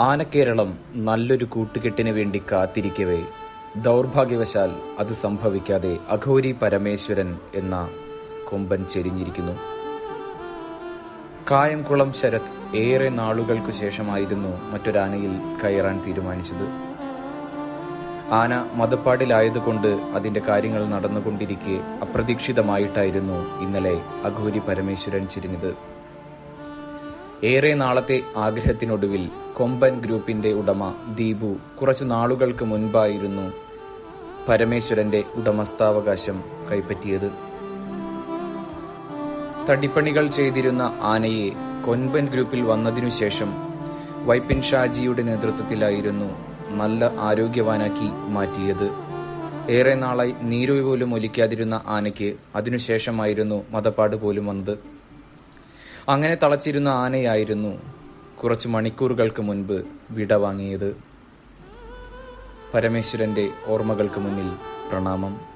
ആനക്കേരളം നല്ലൊരു കൂട്ടുകെട്ടിന് വേണ്ടി കാത്തിരിക്കവേ. ദൗർഭാഗ്യവശാൽ അത് സംഭവിക്കാതെ അഘോരി പരമേശ്വരൻ എന്ന കൊമ്പൻ ചെരിഞ്ഞിരിക്കുന്നു. കായംകുളം ശരത് ഏറെ നാളുകൾക്കു ശേഷമായിരുന്നു മറ്റൊരാനയിൽ കയറാൻ തീരുമാനിച്ചത്. ആന മതപ്പാടിലായതുകൊണ്ട് അതിന്റെ കാര്യങ്ങൾ നടന്നുകൊണ്ടിരിക്കെ അപ്രതീക്ഷിതമായിട്ടായിരുന്നു ഇന്നലെ അഘോരി പരമേശ്വരൻ ചിരിഞ്ഞത്. ഏറെ നാളത്തെ ആഗ്രഹത്തിനൊടുവിൽ കൊമ്പൻ ഗ്രൂപ്പിന്റെ ഉടമ ദീപു കുറച്ചു നാളുകൾക്ക് മുൻപായിരുന്നു പരമേശ്വരന്റെ ഉടമസ്ഥാവകാശം കൈപ്പറ്റിയത്. തടിപ്പണികൾ ചെയ്തിരുന്ന ആനയെ കൊൻപൻ ഗ്രൂപ്പിൽ വന്നതിനു ശേഷം വൈപ്പിൻ ഷാജിയുടെ നേതൃത്വത്തിലായിരുന്നു നല്ല ആരോഗ്യവാനാക്കി മാറ്റിയത്. ഏറെ നാളായി നീരു പോലും ഒലിക്കാതിരുന്ന ആനയ്ക്ക് അതിനുശേഷമായിരുന്നു മതപ്പാട് പോലും വന്നത്. അങ്ങനെ തളച്ചിരുന്ന ആനയായിരുന്നു കുറച്ച് മണിക്കൂറുകൾക്ക് മുൻപ് വിട വാങ്ങിയത്. പരമേശ്വരന്റെ ഓർമ്മകൾക്ക് മുന്നിൽ പ്രണാമം.